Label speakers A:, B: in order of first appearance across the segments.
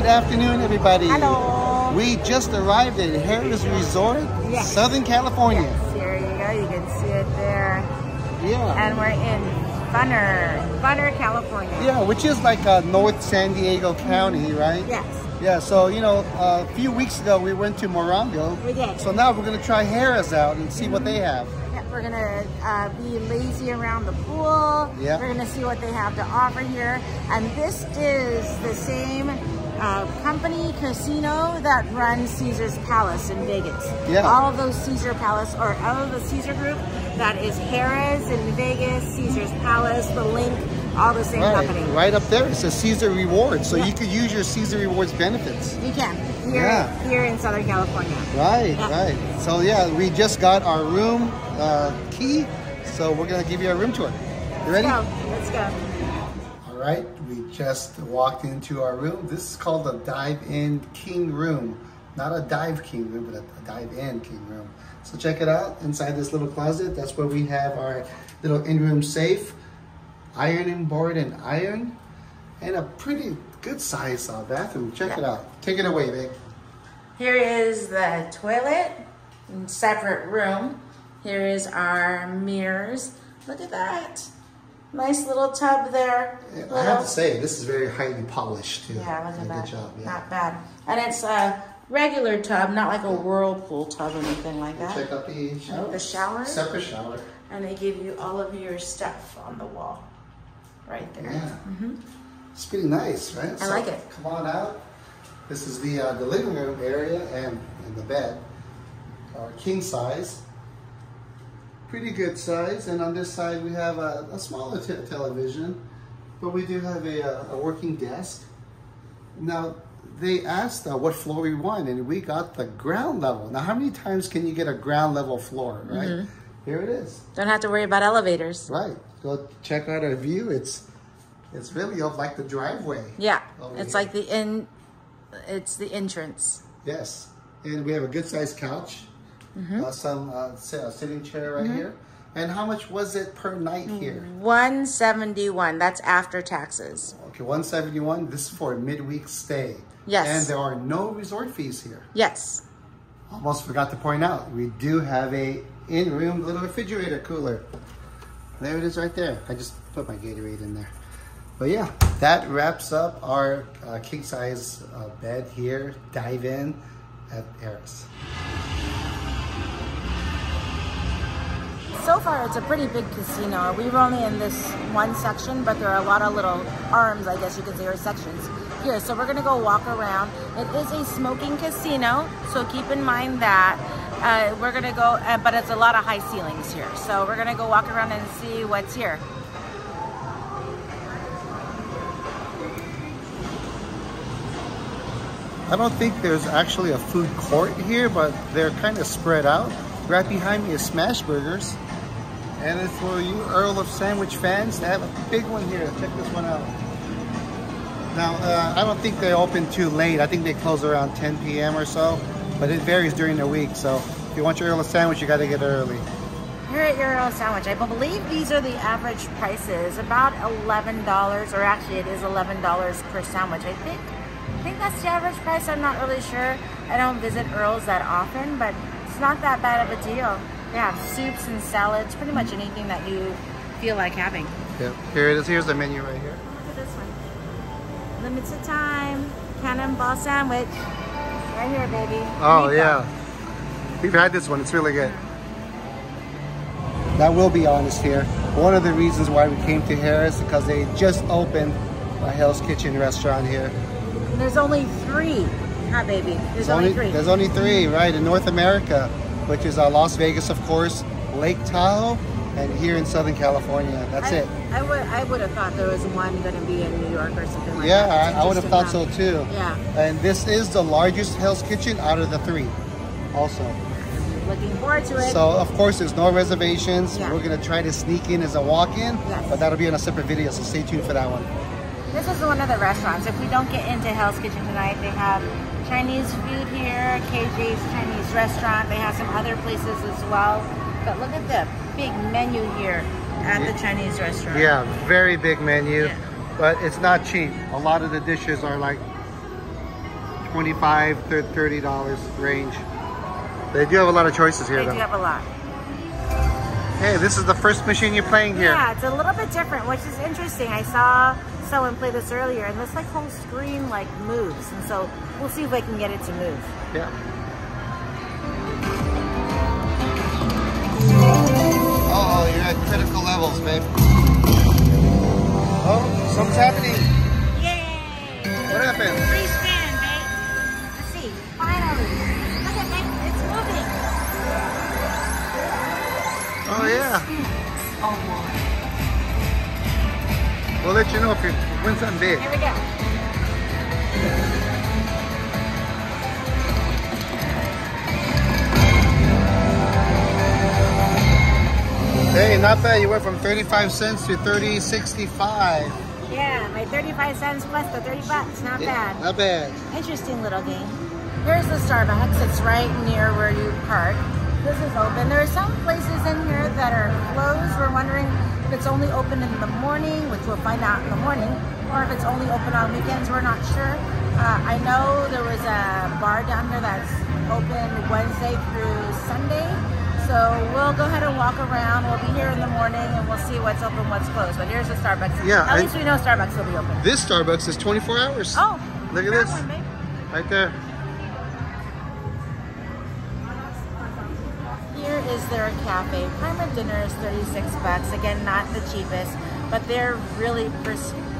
A: Good afternoon, everybody.
B: Hello.
A: We just arrived at Harrah's Resort,
B: Yes.
A: Southern California.
B: Yes, here you go. You can see it there.
A: Yeah.
B: And we're in Funner, Funner, California.
A: yeah, which is like uh, North San Diego County, right?
B: Yes.
A: Yeah, so, you know, a few weeks ago we went to Morongo.
B: We did.
A: So now we're going to try Harrah's out and see what they have.
B: Yeah, we're gonna uh, be lazy around the pool.
A: Yeah.
B: We're gonna see what they have to offer here. And this is the same uh, company casino that runs Caesar's Palace in Vegas.
A: Yeah.
B: All of those Caesar Palace or all of the Caesar group. That is Harrah's in Vegas, Caesar's Palace, the LINQ, all the same
A: Right,
B: company.
A: right up there, it says Caesar Rewards. So
B: Yeah.
A: you could use your Caesar Rewards benefits.
B: You can here
A: Yeah.
B: here in Southern California.
A: Right,
B: Yeah.
A: right. So yeah, we just got our room uh, key. So we're going to give you a room tour. You ready?
B: Let's go. Let's go.
A: Right, we just walked into our room. This is called a dive-in king room. Not a dive king room, but a, dive-in king room. So check it out. Inside this little closet, that's where we have our little in-room safe, ironing board and iron, and a pretty good size uh, bathroom. Check it out. Take it away, babe.
B: Here is the toilet, in separate room. Here is our mirrors. Look at that. Nice little tub there.
A: I have to say, this is very highly polished too.
B: Yeah, look at
A: Good
B: that.
A: job. Yeah.
B: Not bad. And it's a regular tub, not like a whirlpool tub or anything like that.
A: Check out the shower.
B: The shower.
A: Separate shower.
B: And they give you all of your stuff on the wall. Right there.
A: Yeah. It's pretty nice, right?
B: I like it.
A: Come on out. This is the uh, the living room area and, and the bed. Our king size. Pretty good size. And on this side we have a, a smaller te- television, but we do have a, a working desk. Now they asked uh, what floor we want, and we got the ground level. Now, how many times can you get a ground level floor, right?
B: Mm-hmm.
A: Here it is.
B: Don't have to worry about elevators.
A: Right. Go check out our view. It's it's really of like the driveway.
B: Yeah. It's
A: here.
B: like the in it's the entrance.
A: Yes. And we have a good sized couch.
B: Mm-hmm.
A: Uh, some uh, sitting chair right here. And how much was it per night
B: Mm.
A: here?
B: 171. That's after taxes.
A: Okay, 171. This is for a midweek stay.
B: Yes.
A: And there are no resort fees here.
B: Yes.
A: Almost forgot to point out, we do have a in-room little refrigerator cooler. There it is right there. I just put my Gatorade in there. But yeah, that wraps up our uh, king size uh, bed here. Dive in at Harrah's.
B: So far, it's a pretty big casino. We were only in this one section, but there are a lot of little arms, I guess you could say, or sections here. So we're gonna go walk around. It is a smoking casino, so keep in mind that. Uh, we're gonna go, uh, but it's a lot of high ceilings here. So we're gonna go walk around and see what's here.
A: I don't think there's actually a food court here, but they're kind of spread out. Right behind me is Smash Burgers. And for you Earl of Sandwich fans. They have a big one here. Check this one out. Now, uh, I don't think they open too late. I think they close around 10 p.m. or so, but it varies during the week. So if you want your Earl of Sandwich, you got to get it early.
B: Here at Earl of Sandwich, I believe these are the average prices, about $11, or actually it is $11 per sandwich, I think. I think that's the average price, I'm not really sure. I don't visit Earl's that often, but it's not that bad of a deal. Have soups and salads, pretty much anything that you feel like having.
A: Yep. Here it is. Here's the menu right here.
B: Look at this one. Limited time, cannonball sandwich. Right here, baby.
A: Oh,
B: Meatball.
A: yeah. We've had this one. It's really good. That will be honest here. One of the reasons why we came to Harrah's is because they just opened a Hell's Kitchen restaurant here.
B: And there's only three. Huh, baby? There's, only, three.
A: There's only three, right, in North America, which is uh, Las Vegas, of course, Lake Tahoe, and here in Southern California. That's
B: I,
A: it.
B: I would I would have thought there was one going to be in New York or something like
A: Yeah,
B: that.
A: I, I would have thought so too.
B: Yeah.
A: And this is the largest Hell's Kitchen out of the three, also.
B: Looking forward to it.
A: So, of course, there's no reservations.
B: Yeah.
A: We're going to try to sneak in as a walk-in,
B: Yes.
A: but that'll be on a separate video, so stay tuned for that one.
B: this is one of the restaurants. If we don't get into Hell's Kitchen tonight, they have Chinese food here, KJ's Chinese restaurant. They have some other places as well. But look at the big menu here at the Chinese restaurant.
A: Yeah, very big menu,
B: Yeah.
A: but it's not cheap. A lot of the dishes are like 25 to 30 dollars range. They do have a lot of choices here
B: They
A: though.
B: do have a lot.
A: Hey, this is the first machine you're playing here.
B: Yeah, it's a little bit different, which is interesting. I saw someone play this earlier, and this like whole screen like moves, and so we'll see if I can get it to move.
A: Yeah. Oh, you're at critical levels, babe. Oh, something's happening.
B: Yay!
A: What happened?
B: Free spin, babe. Let's see. Finally. Look at babe. It's moving.
A: Oh yeah.
B: Oh boy.
A: We'll let you know if you win something big.
B: Here we go.
A: Hey, not bad. You went from 35 cents to 30.65.
B: Yeah, my 35 cents plus the 30 bucks. Not bad.
A: Not bad.
B: Interesting little game. Here's the Starbucks. It's right near where you park. This is open. There are some places in here that are closed. We're wondering if it's only open in the morning, which we'll find out in the morning, or if it's only open on weekends. We're not sure. Uh, I know there was a bar down here that's open Wednesday through Sunday. So we'll go ahead and walk around. We'll be here in the morning and we'll see what's open, what's closed. But here's the Starbucks.
A: Yeah,
B: At
A: I-
B: least we know Starbucks will be open.
A: This Starbucks is 24 hours.
B: Oh,
A: Look at this.
B: one.
A: Right there.
B: Is their cafe. Primer dinner is 36 bucks. Again, not the cheapest, but they're really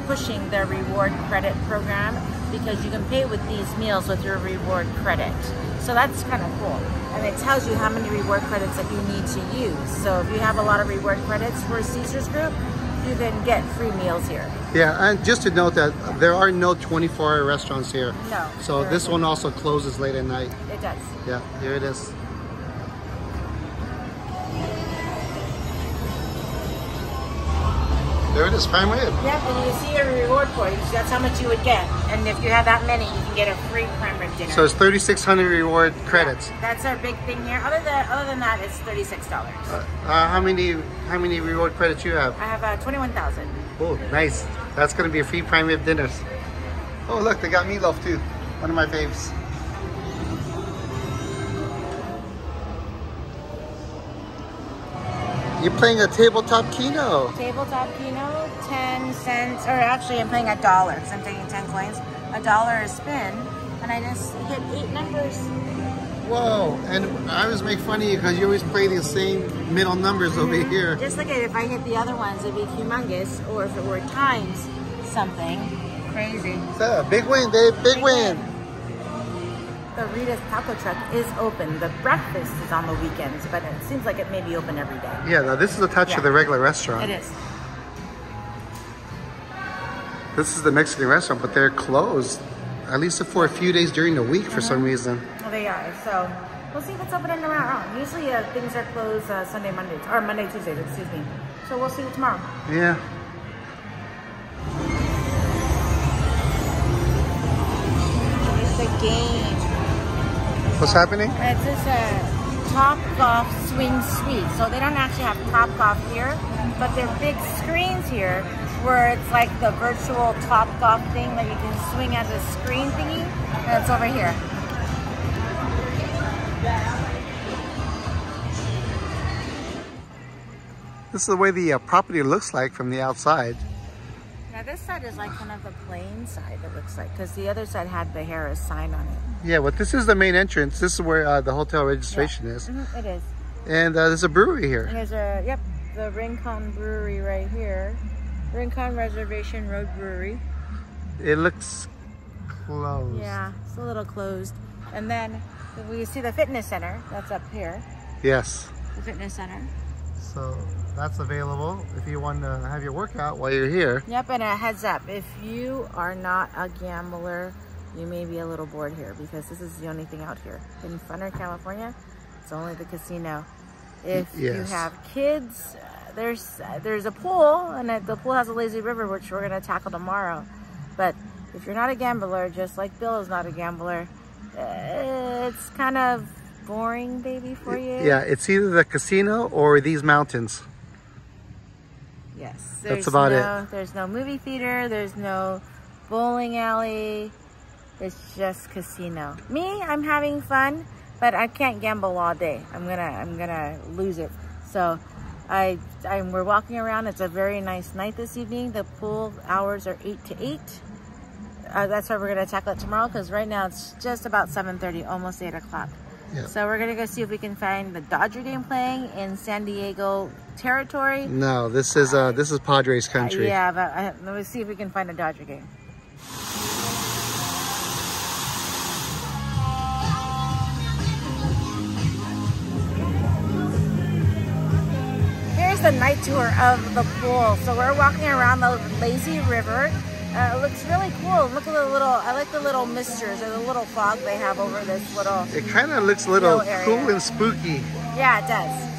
B: pushing their reward credit program because you can pay with these meals with your reward credit. So that's kind of cool. And it tells you how many reward credits that you need to use. So if you have a lot of reward credits for Caesars Group, you can get free meals here.
A: Yeah, and just to note that there are no 24-hour restaurants here.
B: No,
A: So this one also closes late at night.
B: It does.
A: Yeah, here it is. There it is, prime rib.
B: Yep, and you see your reward points. That's how much you would get. And if you have that many, you can get a free prime rib dinner.
A: So it's 3,600 reward credits.
B: That's our big thing here. Other than other than that, it's thirty six dollars.
A: Uh, how many how many reward credits you have?
B: I have uh, twenty one thousand.
A: Oh, nice. That's gonna be a free prime rib dinners. Oh, look, they got meatloaf too. One of my faves. You're playing a tabletop keno.
B: Tabletop Keno, ten cents, or actually, I'm playing a dollar because I'm taking ten coins. A dollar a spin, and I just hit eight numbers.
A: Whoa! And I always make fun of you because you always play the same middle numbers over mm-hmm. here.
B: Just look at it. If I hit the other ones, it'd be humongous. Or if it were times something crazy.
A: So, big win, babe. Big win.
B: The Rita's Taco Truck is open. The breakfast is on the weekends, but it seems like it may be open every day.
A: Yeah, now this is a touch
B: Yeah.
A: of the regular restaurant.
B: It is.
A: This is the Mexican restaurant, but they're closed. At least for a few days during the week for some reason.
B: Well, they are. So we'll see what's open and around. Usually uh, things are closed uh, Sunday, Monday, or Monday, Tuesday, excuse me. So we'll see you tomorrow.
A: Yeah.
B: It's a game.
A: What's happening?
B: It's just a Top Golf Swing Suite. So they don't actually have Top Golf here, but they're big screens here where it's like the virtual Top Golf thing that you can swing as a screen thingy. And it's over here.
A: This is the way the uh, property looks like from the outside.
B: Now this side is like kind of the plain side, it looks like, because the other side had the Harrah's sign on it.
A: Yeah, but this is the main entrance. This is where uh, the hotel registration is.
B: Mhm, it is.
A: And uh, there's a brewery
B: And
A: here.
B: there's a, yep, the Rincon Brewery right here. Rincon Reservation Road Brewery.
A: It looks closed.
B: Yeah, it's a little closed. And then we see the fitness center. That's up here,
A: Yes.
B: the fitness center.
A: So that's available if you want to have your workout while you're here.
B: Yep, and a heads up, if you are not a gambler, you may be a little bored here because this is the only thing out here. In Funner, California, it's only the casino. If you have kids, uh, there's uh, there's a pool, and the pool has a lazy river, which we're gonna tackle tomorrow. But if you're not a gambler, just like Bill is not a gambler, uh, it's kind of boring, baby, for you.
A: Yeah, it's either the casino or these mountains.
B: Yes.
A: That's about it.
B: There's no movie theater. There's no bowling alley. It's just casino. Me, I'm having fun, but I can't gamble all day. I'm gonna, I'm gonna lose it. So, I, I we're walking around. It's a very nice night this evening. The pool hours are eight to eight. Uh, that's why we're gonna tackle it tomorrow because right now it's just about 7:30, almost eight o'clock.
A: Yeah.
B: So we're gonna go see if we can find the Dodger game playing in San Diego territory.
A: No, this is uh this is Padres country.
B: Yeah, but uh, let me see if we can find a Dodger game. Here's the night tour of the pool. So we're walking around the lazy river. Uh, it looks really cool. Look at the little, I like the little misters or the little fog they have over this little,
A: It kind of looks a little
B: Little
A: cool and spooky.
B: yeah, it does.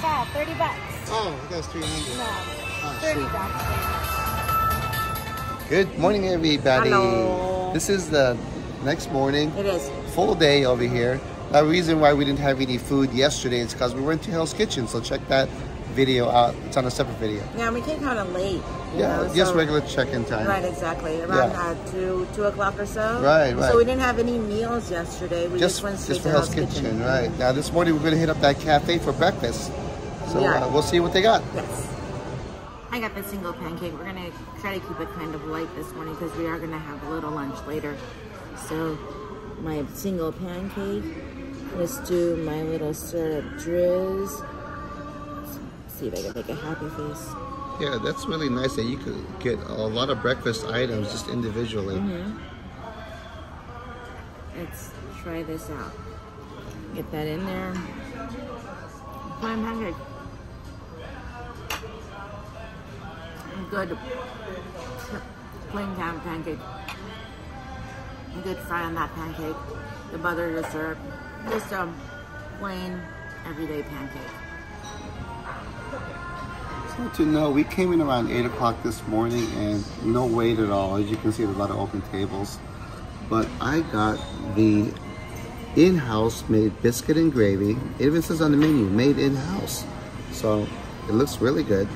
A: Bucks.
B: Bucks, Not bad. 30 bucks.
A: Oh, that's three hundred.
B: No.
A: Oh,
B: 30
A: shoot.
B: bucks.
A: Good morning, everybody.
B: Hello.
A: This is the next morning,
B: It is.
A: full day over here. The reason why we didn't have any food yesterday is because we went to Hell's Kitchen. So check that video out. It's on a separate video.
B: Yeah, we came kind of late.
A: Yeah,
B: know,
A: just
B: so-
A: regular check-in time.
B: Right, exactly. Around
A: Yeah.
B: uh, two two o'clock or so.
A: Right, right.
B: So we didn't have any meals yesterday. We just,
A: Just,
B: went straight
A: just for
B: to
A: Hell's Kitchen. right? Now this morning we're gonna hit up that cafe for breakfast. So
B: Yeah.
A: uh, we'll see what they got.
B: Yes. I got the single pancake. We're gonna try to keep it kind of light this morning because we are gonna have a little lunch later. So my single pancake. Let's do my little syrup drizz. See if I can make a happy face.
A: Yeah, that's really nice that you could get a lot of breakfast items just individually.
B: Mm-hmm. Let's try this out. Get that in there. Plain pancake. Good plain pan pancake. Good fry on that pancake. The butter, syrup. Just a plain everyday pancake.
A: So to know, we came in around 8 o'clock this morning and no wait at all. As you can see, there's a lot of open tables. But I got the in-house made biscuit and gravy. It even says on the menu, made in-house. So it looks really good.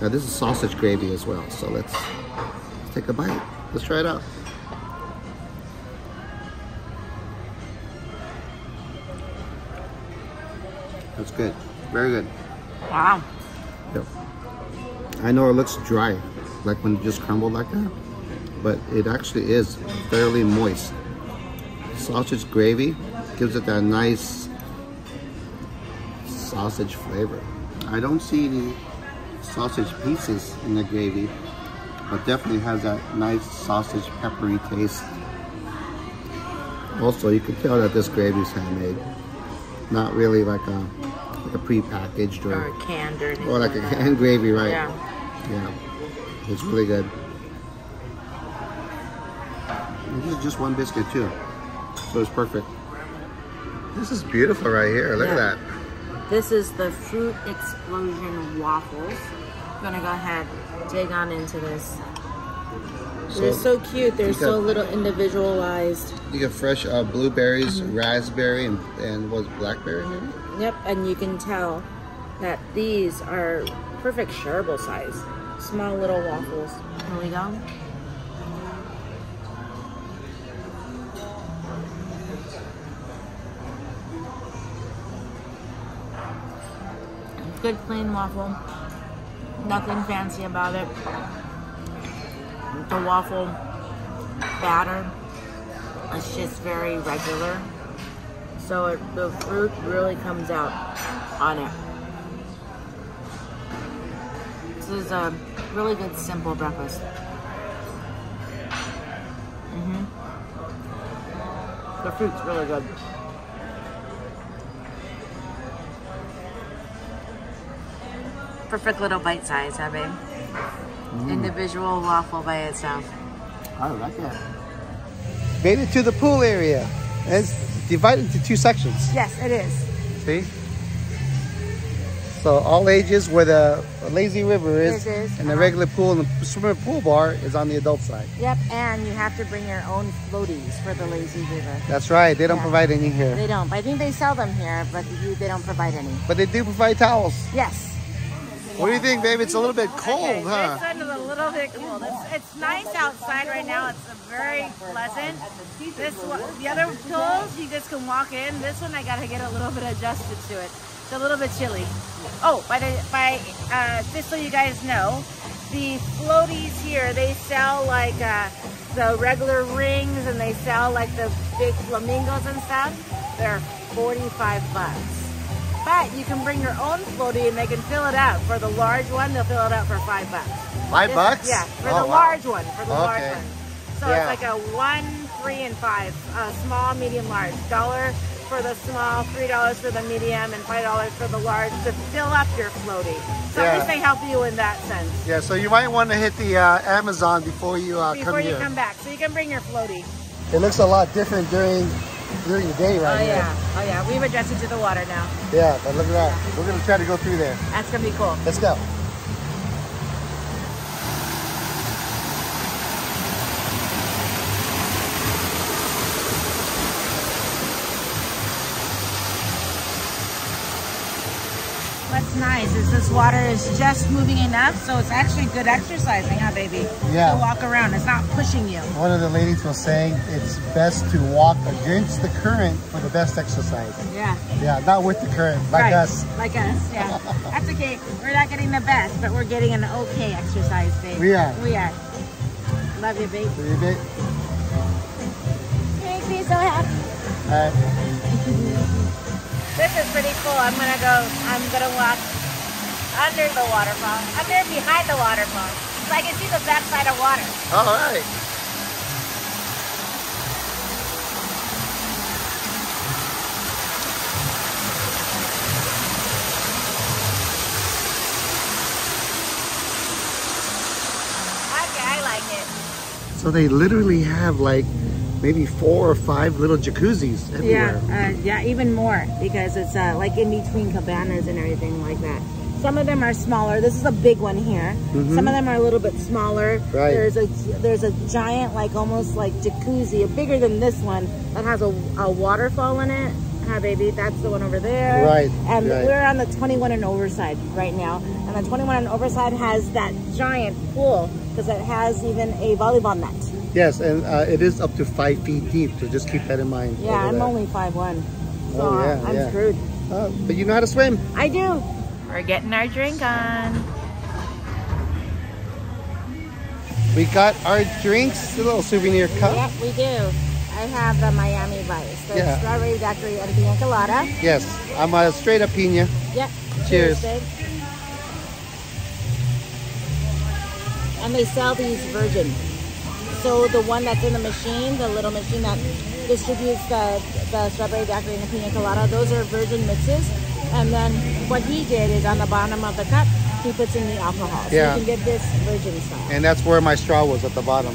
A: Now this is sausage gravy as well. So let's, let's take a bite. Let's try it out. That's good. Very good.
B: Wow.
A: Yep. I know it looks dry, like when you just crumble like that, but it actually is fairly moist. Sausage gravy gives it that nice sausage flavor. I don't see any sausage pieces in the gravy, but definitely has that nice sausage peppery taste. Also, you can tell that this gravy is handmade, not really like a like a pre-packaged or
B: Or canned or
A: or like a
B: that.
A: canned gravy, right?
B: Yeah.
A: Yeah. It's really good. And this is just one biscuit too. So it's perfect. This is beautiful right here. Look
B: Yeah.
A: at that.
B: This is the Fruit Explosion waffles. I'm gonna go ahead, dig on into this. They're so cute. They're so
A: got-
B: little individualized.
A: You get fresh uh, blueberries,
B: Mm-hmm.
A: raspberry, and, and what blackberry maybe?
B: Yep, and you can tell that these are perfect shareable size. Small little waffles. Here we go. Good plain waffle. Nothing fancy about it. The waffle batter is just very regular. So it, the fruit really comes out on it. This is a really good simple breakfast. hmm The fruit's really good. Perfect little bite size, huh, babe?
A: Mm.
B: Individual waffle by itself.
A: I like that. Made it to the pool area. And it's divided into two sections.
B: Yes, it is.
A: See? So all ages where the lazy river is,
B: It is,
A: and the
B: uh-huh.
A: regular pool and the swimming pool bar is on the adult side.
B: Yep, and you have to bring your own floaties for the lazy river.
A: That's right. They don't
B: Yeah.
A: provide any here.
B: They don't. I think they sell them here, but they don't provide any.
A: But they do provide towels.
B: Yes.
A: What do you think, babe? It's a little bit cold,
B: Okay,
A: huh?
B: This is a little bit cold. It's, it's nice outside right now. It's very pleasant. This one, the other pools, you just can walk in. This one, I gotta get a little bit adjusted to it. It's a little bit chilly. Oh, by the by, uh, just so you guys know, the floaties here they sell like uh, the regular rings, and they sell like the big flamingos and stuff. They're 45 bucks. But you can bring your own floaty and they can fill it out. For the large one, they'll fill it out for five bucks.
A: Five
B: This-
A: bucks?
B: Yeah, for
A: Oh,
B: the
A: wow.
B: large one. For the large
A: Okay.
B: one. So
A: Yeah.
B: it's like a one, three, and five. Uh, small, medium, large. Dollar for the small, three dollars for the medium, and five dollars for the large to fill up your floaty. So
A: Yeah.
B: at least they help you in that sense.
A: Yeah, so you might want to hit the uh, Amazon before you uh,
B: Before
A: come
B: you
A: here.
B: come back, so you can bring your floaty.
A: It looks a lot different during during the day right
B: oh
A: here.
B: yeah, oh yeah. We've adjusted to the water now.
A: Yeah, but look at that. We're gonna try to go through there.
B: That's gonna be cool.
A: Let's go.
B: What's nice is this water is just moving enough, so it's actually good exercising, huh, baby?
A: Yeah.
B: To walk around, it's not pushing you.
A: One of the ladies was saying it's best to walk against the current for the best exercise.
B: Yeah.
A: Yeah, not with the current, like
B: right.
A: us.
B: Like us, yeah. That's okay. We're not getting the best, but we're getting an okay exercise, babe.
A: We are.
B: We are. Love you, babe.
A: So you bit-
B: Makes me so happy.
A: uh,
B: This is pretty cool. I'm gonna go, I'm gonna walk under the waterfall, under behind the waterfall, so I can see the backside of water.
A: all right.
B: Okay, I like it.
A: So they literally have like maybe four or five little jacuzzis
B: Yeah, uh, yeah, even more because it's uh, like in between cabanas and everything like that. Some of them are smaller. This is a big one here. Some of them are a little bit smaller.
A: Right.
B: There's a there's a giant like almost like jacuzzi, bigger than this one that has a, a waterfall in it. Hi, baby. That's the one over there.
A: Right,
B: And
A: right.
B: we're on the 21 and over side right now. And the 21 and over side has that giant pool because it has even a volleyball net.
A: Yes, and uh, it is up to five feet deep, so just keep that in mind.
B: Yeah,
A: over
B: I'm
A: there.
B: only 5'1". So
A: Oh, yeah,
B: I'm
A: yeah.
B: screwed.
A: Oh, but you know how to swim.
B: I do. We're getting our drink on.
A: We got our drinks, a little souvenir cup.
B: Yep, we do. I have the Miami Vice, the
A: Yeah.
B: strawberry daiquiri and pina colada.
A: Yes, I'm a straight up pina.
B: Yep.
A: Cheers.
B: babe. And they sell these virgin. So the one that's in the machine, the little machine that distributes the, the strawberry daiquiri and the pina colada, those are virgin mixes. And then what he did is on the bottom of the cup, he puts in the alcohol. So
A: Yeah.
B: you can get this virgin style.
A: And that's where my straw was at the bottom.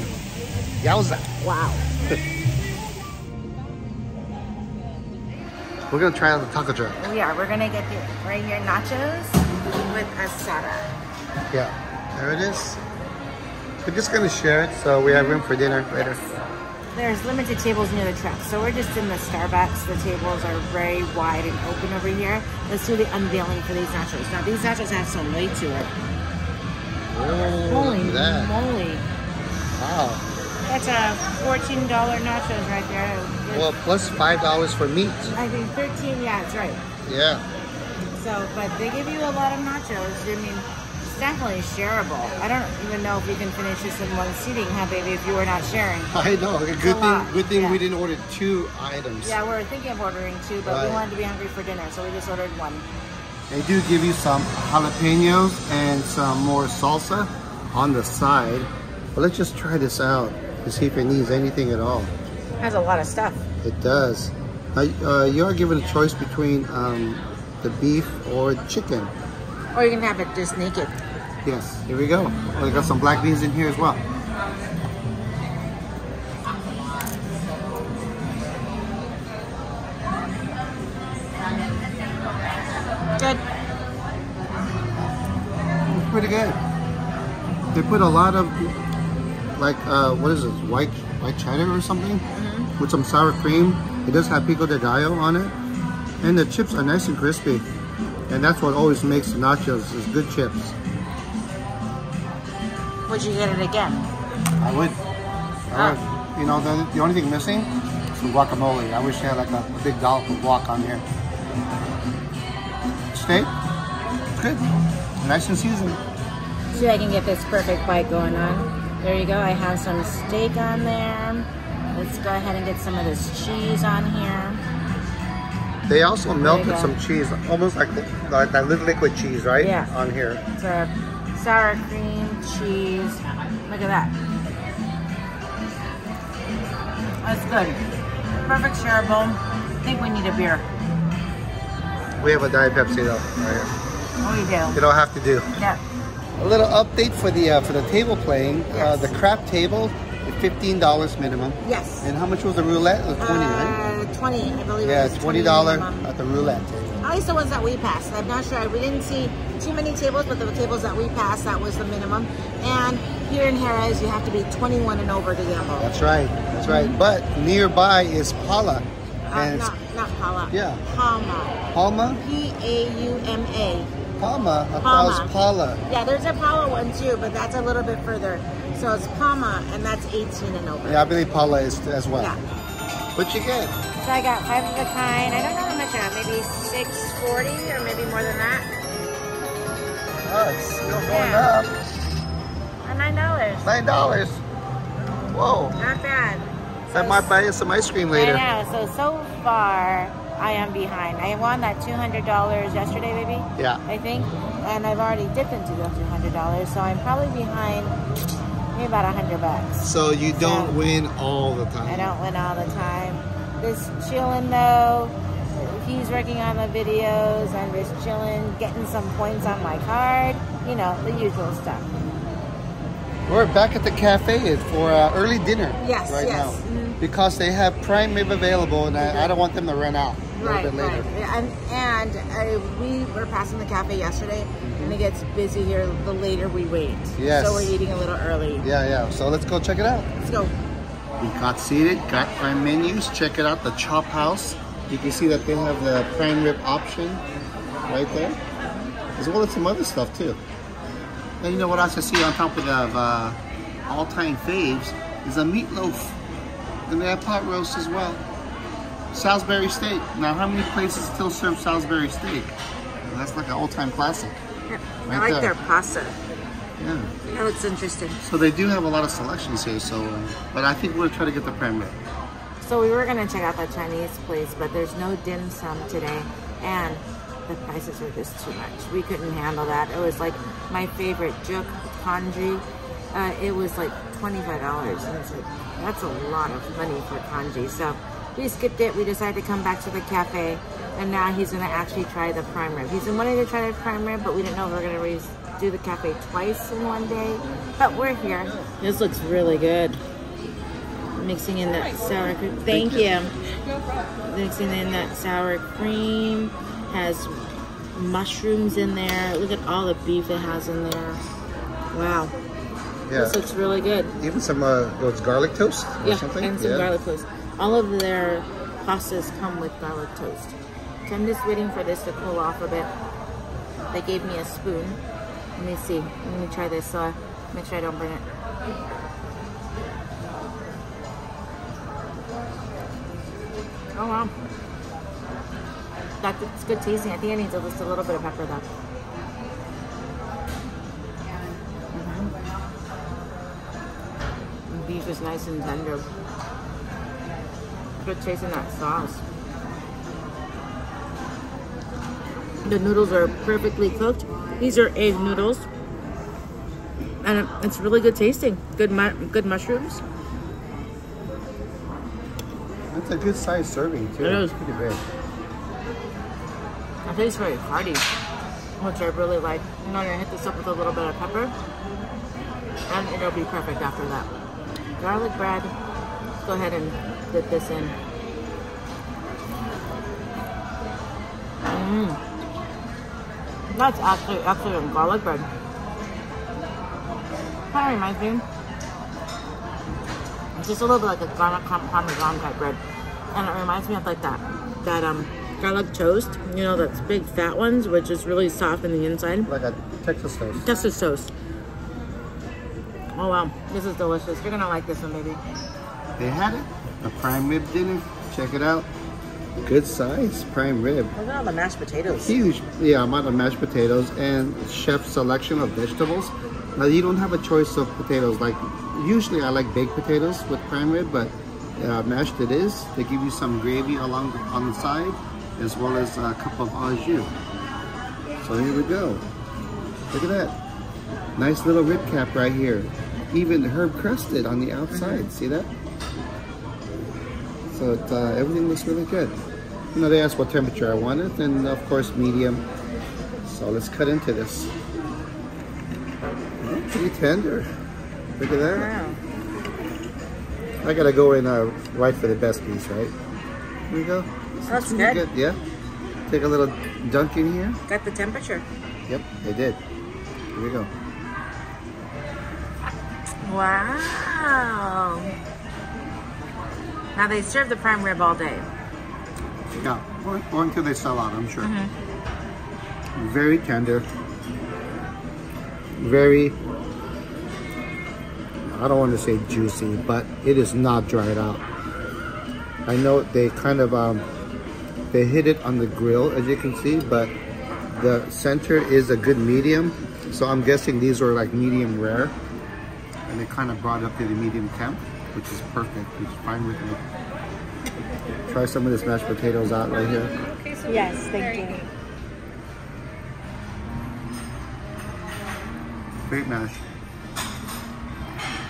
A: Yowza.
B: Wow.
A: We're gonna try out the taco truck.
B: We are. We're gonna get the right here nachos with asada.
A: Yeah, there it is. We're just gonna share it so we have room for dinner later.
B: There's limited tables near the truck, so we're just in the Starbucks. The tables are very wide and open over here. Let's do the unveiling for these nachos. Now these nachos have some weight to it. Holy
A: that.
B: moly!
A: Wow.
B: That's a fourteen dollar nachos right there.
A: Well, plus five dollars for meat.
B: I think thirteen. Yeah, that's right.
A: Yeah.
B: So, but they give you a lot of nachos. I mean, it's definitely shareable. I don't even know if we can finish this in one seating, huh, baby? If you were not sharing.
A: I know. Good thing. Good thing
B: yeah.
A: we didn't order two items.
B: Yeah, we were thinking of ordering two, but we wanted to be hungry for dinner, so we just ordered one.
A: They do give you some jalapenos and some more salsa on the side. But let's just try this out to see if it needs anything at all.
B: It Has a lot of stuff.
A: It does. Uh, you are given a choice between um, the beef or chicken.
B: Or you can have it just naked.
A: Yes, here we go. Oh, we got some black beans in here as well.
B: Good.
A: It's pretty good. They put a lot of, like, uh, what is it, white white cheddar or something? With some sour cream. It does have pico de gallo on it. And the chips are nice and crispy. And that's what always makes the nachos, is good chips.
B: Would you get it again?
A: I would. I would. You know, the, the only thing missing is some guacamole. I wish they had like a, a big dollop of guac on here. Steak, good. Nice and seasoned.
B: See, I can get this perfect bite going on. There you go. I have some steak on there. Let's go ahead and get some of this cheese on here.
A: They also melted some cheese, almost like, like that little liquid cheese, right?
B: Yeah.
A: On here.
B: It's a sour cream, cheese. Look at that. That's good. Perfect shareable. I think we need a beer.
A: We have a Diet Pepsi though. Right
B: Oh, you
A: here.
B: do?
A: You don't have to do.
B: Yeah.
A: A little update for the uh, for the table playing. Uh, the crap table, fifteen dollars minimum.
B: Yes.
A: And how much was the roulette? It was twenty, right?
B: Uh, 20, I believe
A: Yeah,
B: it was
A: twenty dollar at the roulette table.
B: Least the ones that we passed. I'm not sure. We didn't see too many tables, but the tables that we passed, that was the minimum. And here in Harrah's, you have to be 21 and over to gamble.
A: That's right. That's right. But nearby is Pala.
B: Uh, not, not Paula.
A: Yeah.
B: Pauma.
A: Pauma?
B: P-A-U-M-A.
A: Pauma. I Pauma. Pala.
B: Yeah, there's a Paula one too, but that's a little bit further. So it's Pauma, and that's 18 and over.
A: Yeah, I believe Pala is as well.
B: Yeah.
A: What you get?
B: So I got five of a kind. I don't know how much I got. Maybe 640 or maybe more than that.
A: Oh, it's still going
B: Yeah.
A: up.
B: And nine dollars.
A: Nine dollars. Whoa.
B: Not bad. So
A: I might buy you some ice cream later.
B: I know. So so far, I am behind. I won that two hundred dollars yesterday, maybe.
A: Yeah.
B: I think, and I've already dipped into the two hundred dollars, so I'm probably behind maybe about a hundred bucks.
A: So you don't
B: So-
A: win all the time.
B: I don't win all the time. Just chilling though. He's working on the videos. I'm just chilling, getting some points on my card. You know, the usual stuff.
A: We're back at the cafe for uh, early dinner
B: Yes,
A: right
B: yes.
A: now
B: Mhm.
A: because they have prime rib available, and I, I don't want them to run out a little
B: Right,
A: bit later.
B: right. And, and uh, we were passing the cafe yesterday, and it gets busy here the later we wait.
A: Yes.
B: So we're eating a little early.
A: Yeah, yeah. So let's go check it out.
B: Let's go.
A: We got seated, got prime menus. Check it out, the Chop House. You can see that they have the prime rib option right there, as well as some other stuff too. And you know what else I see on top of the uh, all-time faves is a meatloaf. And they have pot roast as well. Salisbury steak. Now, how many places still serve Salisbury steak? That's like an all-time classic.
B: I
A: Right
B: like
A: there.
B: their pasta.
A: Yeah.
B: That looks interesting.
A: So they do have a lot of selections here. So, uh, but I think we'll try to get the prime rib.
B: So we were gonna check out that Chinese place, but there's no dim sum today, and the prices were just too much. We couldn't handle that. It was like my favorite juk congee. Uh, it was like twenty-five dollars, and it's like that's a lot of money for congee. So we skipped it. We decided to come back to the cafe, and now he's gonna actually try the prime rib. He's been wanting to try the prime rib, but we didn't know if we are gonna re- do the cafe twice in one day. But we're here. This looks really good mixing in that sour cream. Thank, you. Mixing in that sour cream has mushrooms in there. Look at all the beef it has in there. Wow,
A: Yeah.
B: this looks really good.
A: Even some uh, those garlic toast or
B: Yeah,
A: something.
B: and some
A: yeah.
B: garlic toast. All of their pastas come with garlic toast. So I'm just waiting for this to cool off a bit. They gave me a spoon. Let me see. Let me try this so I make sure I don't burn it. Oh wow. That's good tasting. I think it needs just a little bit of pepper though. Mhm. Beef is nice and tender. Good tasting that sauce. The noodles are perfectly cooked. These are egg noodles. And it's really good tasting. Good mu- good mushrooms.
A: That's a good size serving too.
B: It is.
A: pretty big.
B: It tastes very hearty, which I really like. I'm gonna hit this up with a little bit of pepper, and it'll be perfect after that. Garlic bread. Let's go ahead and dip this in. Mmm. That's actually excellent garlic bread. Kind of reminds me. It's just a little bit like a garlic parmesan type bread, and it reminds me of like that that um garlic toast. You know, that's big fat ones, which is really soft in the inside.
A: Like a Texas toast.
B: Texas toast. Oh wow, this is delicious. You're gonna like this one, baby.
A: They had it. A prime rib dinner. Check it out. Good size prime rib.
B: Look at all the mashed potatoes.
A: Huge, yeah, amount of mashed potatoes and chef's selection of vegetables. Now you don't have a choice of potatoes. Like usually I like baked potatoes with prime rib, but uh, mashed it is. They give you some gravy along the, on the side, as well as a cup of au jus. So here we go. Look at that. Nice little rib cap right here. Even herb crusted on the outside. See that? So it, uh, everything looks really good. You know, they asked what temperature I wanted, and of course medium. So let's cut into this. Oh, pretty tender. Look at that.
B: Wow.
A: I gotta go in uh, right for the best piece, right? Here we go. This
B: That's
A: pretty
B: good.
A: Yeah. Take a little dunk in here.
B: Got the temperature.
A: Yep, they did. Here we go.
B: Wow. Now they serve the prime rib all day.
A: Yeah, or, or until they sell out, I'm sure. Very tender. Very, I don't want to say juicy, but it is not dried out. I know they kind of, um, they hit it on the grill, as you can see, but the center is a good medium. So I'm guessing these are like medium rare. And they kind of brought up to the medium temp, which is perfect, which is fine with me. Try some of this mashed potatoes out right here.
B: Yes, thank you.
A: Great mash.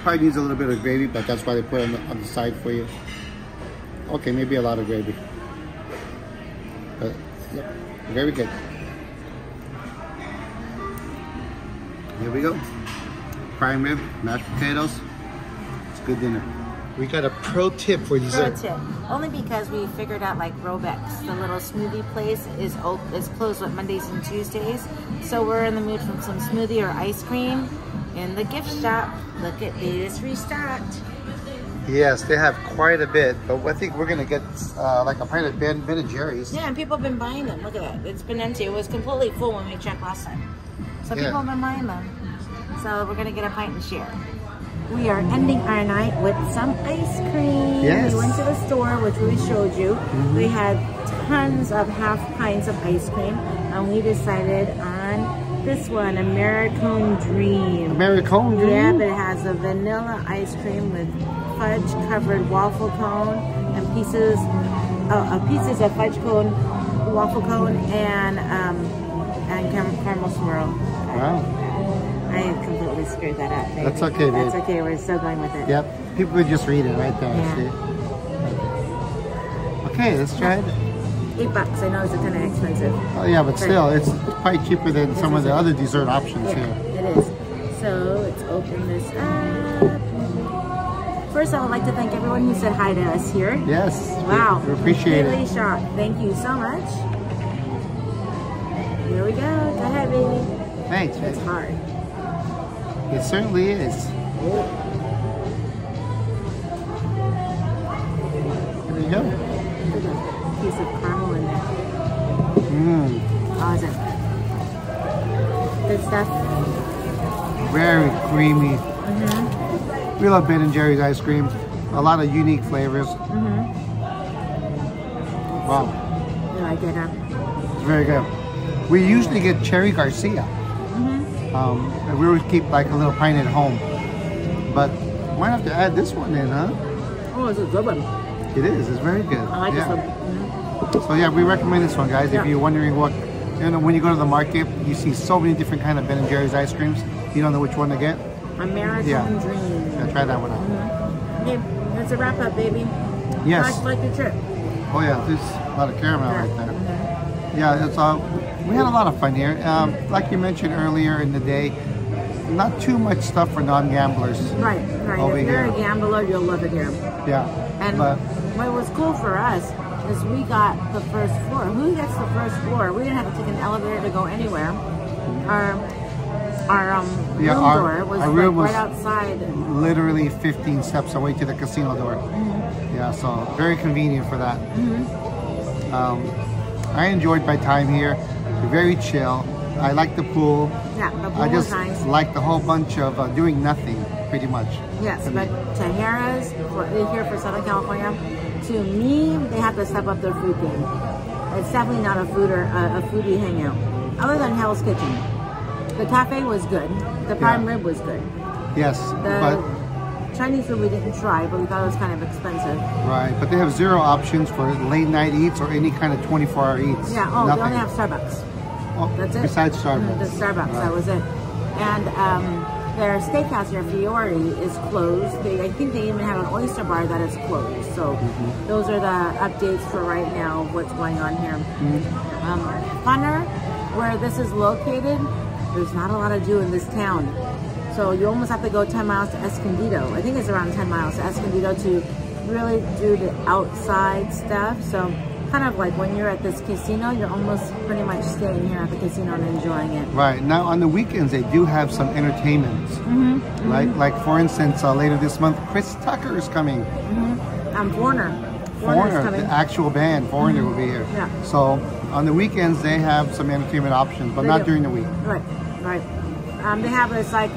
A: Probably needs a little bit of gravy, but that's why they put it on the, on the side for you. Okay, maybe a lot of gravy. But, yep, very good. Here we go. Prime rib, mashed potatoes. It's good dinner. We got a pro tip for
B: Pro tip. Only because we figured out like Robeks, the little smoothie place, is op- is closed on Mondays and Tuesdays. So we're in the mood for some smoothie or ice cream in the gift shop. Look at this restocked.
A: Yes, they have quite a bit, but I think we're gonna get uh, like a pint of Ben, ben and Jerry's.
B: Yeah, and people have been buying them. Look at that. It's been empty. It was completely full when we checked last time. So
A: Yeah.
B: people have been buying them. So we're gonna get a pint and share. We are ending our night with some ice cream.
A: Yes.
B: We went to the store, which we showed you. We had tons of half pints of ice cream, and we decided on this one, Americone Dream.
A: Americone Dream.
B: Yeah, but it has a vanilla ice cream with fudge covered waffle cone and pieces, uh, uh, pieces of fudge cone, waffle cone, and um, and caramel swirl.
A: Wow.
B: Screwed that up. Baby.
A: That's okay,
B: That's
A: babe.
B: okay. We're still going with it.
A: Yep, people would just read it right there.
B: Yeah.
A: See? Okay, let's try it.
B: Eight bucks. I know it's kind of expensive.
A: Oh yeah, but still, it's quite cheaper than some of the other dessert options
B: Yeah,
A: here.
B: it is. So let's open this up. First, I would like to thank everyone who said hi to us here.
A: Yes. we-
B: Wow.
A: We, appreciate
B: Really
A: it.
B: shocked. Thank you so much. Here we go. Go ahead, baby.
A: Thanks.
B: It's hard.
A: It certainly is. Here we go.
B: At that piece of caramel in there.
A: Mmm,
B: Awesome. Good stuff.
A: very creamy.
B: Mm-hmm.
A: We love Ben and Jerry's ice cream. A lot of unique flavors.
B: Mm-hmm.
A: Wow,
B: You like it, huh?
A: it's very good. We usually get Cherry Garcia. Um, and we would keep like a little pint at home. But might have to add this one in, huh?
B: Oh, it's a good one.
A: It is. It's very good.
B: I like
A: yeah.
B: this one. Mhm.
A: So yeah, we recommend this one, guys.
B: Yeah.
A: If you're wondering what, you know, when you go to the market, you see so many different kind of Ben and Jerry's ice creams. You don't know which one to get.
B: American
A: Yeah.
B: Dream.
A: Yeah, try that one out.
B: Okay, that's a wrap up, baby.
A: Yes.
B: Like, like the trip.
A: Oh yeah, there's a lot of caramel
B: Yeah.
A: right there. Yeah, it's uh, we had a lot of fun here. Um, like you mentioned earlier in the day, not too much stuff for non-gamblers.
B: Right, right.
A: Over
B: if you're
A: here.
B: a gambler, you'll love it here.
A: Yeah,
B: And
A: but
B: what was cool for us is we got the first floor. Who gets the first floor? We didn't have to take an elevator to go anywhere. Our our um,
A: Yeah,
B: room
A: our-
B: door was
A: our
B: like
A: room was-
B: right outside.
A: literally 15 steps away to the casino door.
B: Mm-hmm.
A: Yeah, so very convenient for that. Um, I enjoyed my time here. Very chill. I like the pool.
B: Yeah, the pool
A: I just
B: nice.
A: like the whole bunch of uh, doing nothing, pretty much.
B: Yes, but. Tahara's for here for Southern California, to me, they have to step up their food game. It's definitely not a food or a, a foodie hangout. Other than Hell's Kitchen, the cafe was good. The prime
A: Yeah.
B: rib was good.
A: yes,
B: The
A: but
B: Chinese food we didn't try, but we thought it was kind of expensive.
A: right, but they have zero options for late night eats or any kind of 24-hour eats.
B: Yeah. Oh,
A: nothing.
B: they only have Starbucks.
A: Oh,
B: That's it.
A: Besides Starbucks.
B: The Starbucks.
A: Right.
B: That was it. And um, their steakhouse here, Fiore, is closed. They, I think they even have an oyster bar that is closed. So
A: Mm-hmm.
B: those are the updates for right now. of What's going on here?
A: Mm-hmm.
B: Um, Funner, where this is located, there's not a lot to do in this town. So you almost have to go 10 miles to Escondido. I think it's around 10 miles to Escondido to really do the outside stuff. So kind of like when you're at this casino, you're almost pretty much staying here at the casino and enjoying it.
A: Right now, on the weekends, they do have some entertainment.
B: Mm-hmm.
A: Right, like for instance, uh, later this month, Chris Tucker is coming.
B: Um, Foreigner. Foreigner's
A: Foreigner,
B: coming. Mm-hmm.
A: the actual band, Foreigner will be here.
B: Yeah.
A: So on the weekends, they have some entertainment options, but
B: They
A: not
B: do.
A: during the week.
B: Right, right. Um, they have it's like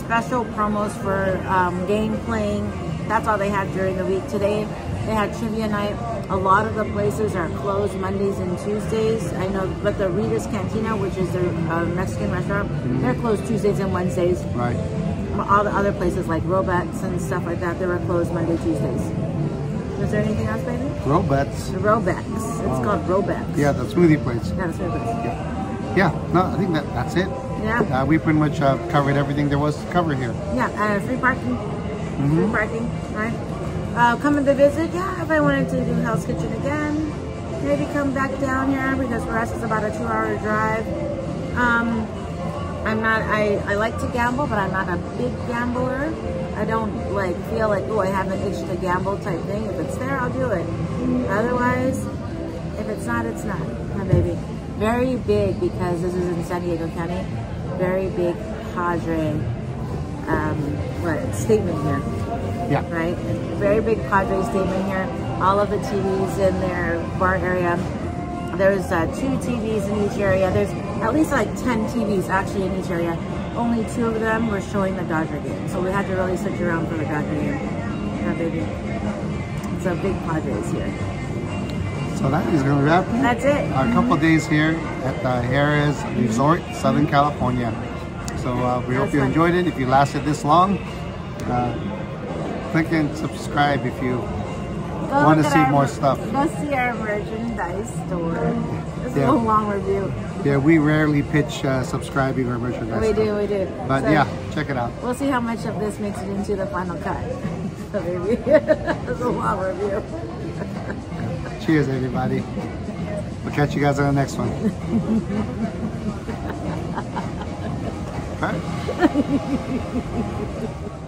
B: special promos for um, game playing. That's all they had during the week. Today they had trivia night. A lot of the places are closed Mondays and Tuesdays. I know, but the Rita's Cantina, which is their uh, Mexican restaurant, they're closed Tuesdays and Wednesdays.
A: Right.
B: All the other places like Robeks and stuff like that, they were closed Monday, Tuesdays. Was there anything else, baby? The Robeks. It's called Robeks.
A: Yeah, the smoothie place.
B: Yeah, that's what it is.
A: Yeah. No, I think that that's it.
B: Yeah.
A: Uh, we pretty much uh, covered everything there was to cover here.
B: Yeah, uh, free parking.
A: Mm-hmm.
B: Free parking, right? Uh, coming to visit, yeah, if I wanted to do Hell's Kitchen again, maybe come back down here because for us it's about a two hour drive. Um, I'm not, I, I like to gamble, but I'm not a big gambler. I don't like feel like, oh, I have an itch to gamble type thing. If it's there, I'll do it. Otherwise, if it's not, it's not, my baby. Very big because this is in San Diego County. Very big Padre um, what statement here,
A: Yeah.
B: right? Very big Padre statement here. All of the TVs in their bar area. There's uh, two TVs in each area. There's at least like 10 TVs actually in each area. Only two of them were showing the Dodger game. So we had to really switch around for the Dodger game. Yeah, baby. It's a big Padres here.
A: So that is going to wrap it.
B: That's it.
A: A couple days here at the Harrah's Resort, Southern California. So uh, we hope you
B: fun.
A: enjoyed it. If you lasted this long, uh, click and subscribe if you
B: Go
A: Want to see
B: our-
A: more stuff.
B: Go see our merchandise store. It's
A: Yeah.
B: a long review.
A: Yeah, we rarely pitch uh, subscribing or merchandise.
B: We do, we do.
A: But
B: So-
A: yeah, check it out.
B: We'll see how much of this makes it into the final cut. So maybe it's a long review.
A: Cheers, everybody. We'll catch you guys on the next one. All right.